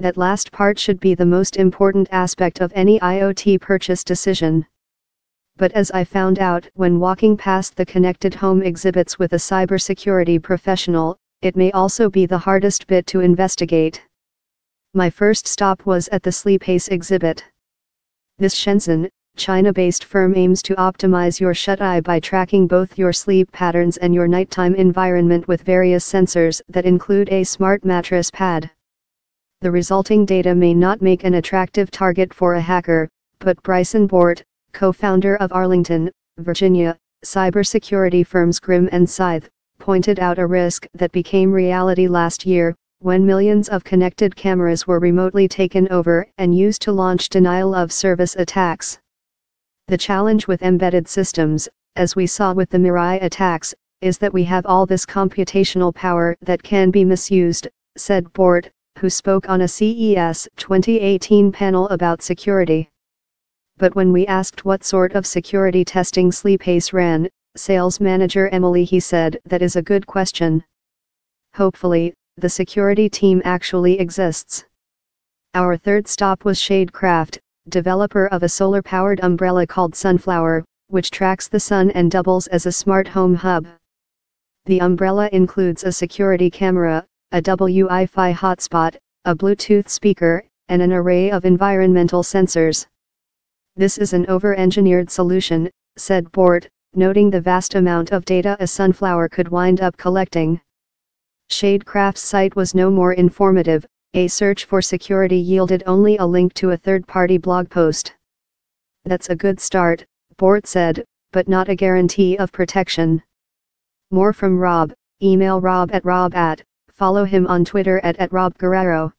That last part should be the most important aspect of any IoT purchase decision. But as I found out when walking past the connected home exhibits with a cybersecurity professional, it may also be the hardest bit to investigate. My first stop was at the SleepAce exhibit. This Shenzhen, China-based firm aims to optimize your shut-eye by tracking both your sleep patterns and your nighttime environment with various sensors that include a smart mattress pad. The resulting data may not make an attractive target for a hacker, but Bryson Bort, co-founder of Arlington, Virginia, cybersecurity firms Grimm and Scythe, pointed out a risk that became reality last year, when millions of connected cameras were remotely taken over and used to launch denial of service attacks. The challenge with embedded systems, as we saw with the Mirai attacks, is that we have all this computational power that can be misused, said Bort, who spoke on a CES 2018 panel about security. But when we asked what sort of security testing SleepAce ran, sales manager Emily he said that is a good question. Hopefully, the security team actually exists. Our third stop was Shadecraft, developer of a solar-powered umbrella called Sunflower, which tracks the sun and doubles as a smart home hub. The umbrella includes a security camera, a Wi-Fi hotspot, a Bluetooth speaker, and an array of environmental sensors. This is an over-engineered solution, said Bort, noting the vast amount of data a sunflower could wind up collecting. Shadecraft's site was no more informative, a search for security yielded only a link to a third-party blog post. That's a good start, Bort said, but not a guarantee of protection. More from Rob, email rob at rob at, follow him on Twitter at, at Rob Pegoraro.